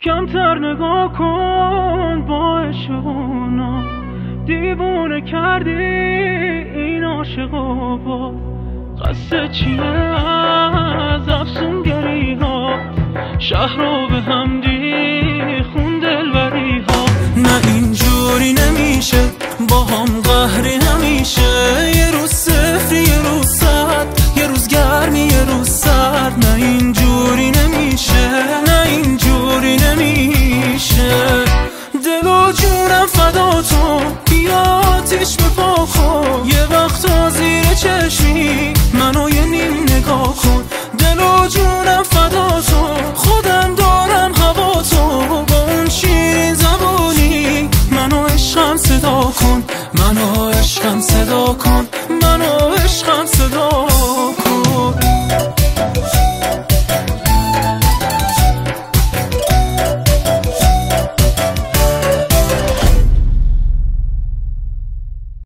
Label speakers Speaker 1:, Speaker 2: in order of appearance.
Speaker 1: کمتر نگاه کن با عشقونا دیوونه کردی این عاشقا با. قصه چیه؟ از افسونگری ها شهر رو به هم
Speaker 2: دید صدا کن. منو عشقم صدا کن.